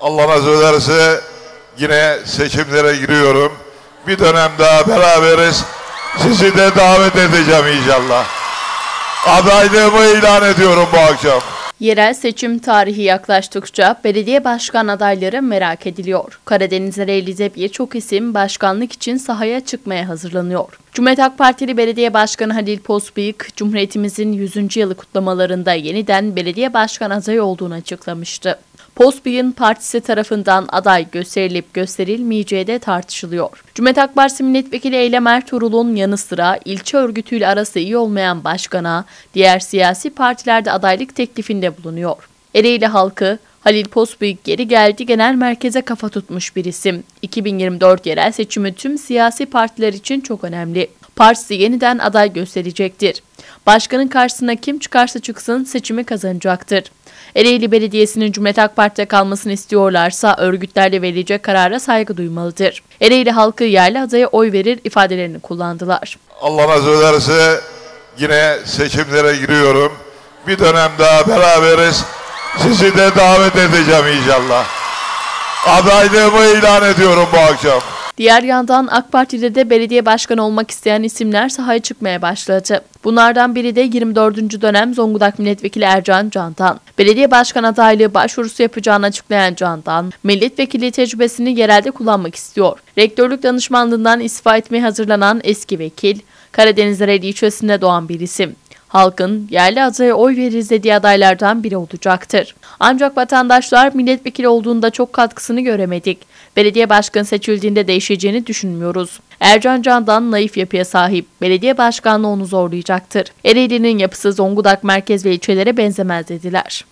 Allah nasip ederse yine seçimlere giriyorum. Bir dönem daha beraberiz. Sizi de davet edeceğim inşallah. Adaylığımı ilan ediyorum bu akşam. Yerel seçim tarihi yaklaştıkça belediye başkan adayları merak ediliyor. Karadeniz Ereğli'de birçok isim başkanlık için sahaya çıkmaya hazırlanıyor. Cumhuriyet Halk Partili Belediye Başkanı Halil Posbıyık, Cumhuriyetimizin 100. yılı kutlamalarında yeniden belediye başkan adayı olduğunu açıklamıştı. Posbıyık'ın partisi tarafından aday gösterilip gösterilmeyeceği de tartışılıyor. Cumhuriyet Halk Partisi Milletvekili Eylem Ertuğrul'un yanı sıra ilçe örgütüyle arası iyi olmayan başkana diğer siyasi partilerde adaylık teklifinde bulunuyor. Ereğli halkı Halil Posbıyık geri geldi genel merkeze kafa tutmuş bir isim. 2024 yerel seçimi tüm siyasi partiler için çok önemli. Partisi yeniden aday gösterecektir. Başkanın karşısına kim çıkarsa çıksın seçimi kazanacaktır. Ereğli Belediyesi'nin Cumhuriyet Halk Parti'de kalmasını istiyorlarsa örgütlerle verilecek karara saygı duymalıdır. Ereğli halkı yerli adaya oy verir ifadelerini kullandılar. Allah nasip ederse yine seçimlere giriyorum. Bir dönem daha beraberiz. Sizi de davet edeceğim inşallah. Adaylığımı ilan ediyorum bu akşam. Diğer yandan AK Parti'de de belediye başkanı olmak isteyen isimler sahaya çıkmaya başladı. Bunlardan biri de 24. dönem Zonguldak Milletvekili Ercan Candan. Belediye başkan adaylığı başvurusu yapacağını açıklayan Candan, milletvekili tecrübesini yerelde kullanmak istiyor. Rektörlük danışmanlığından istifa etmeye hazırlanan eski vekil, Karadeniz Ereğli ilçesinde doğan bir isim halkın yerli adaya oy veririz dediği adaylardan biri olacaktır. Ancak vatandaşlar milletvekili olduğunda çok katkısını göremedik. Belediye başkanı seçildiğinde değişeceğini düşünmüyoruz. Ercan Candan naif yapıya sahip. Belediye başkanlığı onu zorlayacaktır. Ereğli'nin yapısı Zonguldak merkez ve ilçelere benzemez dediler.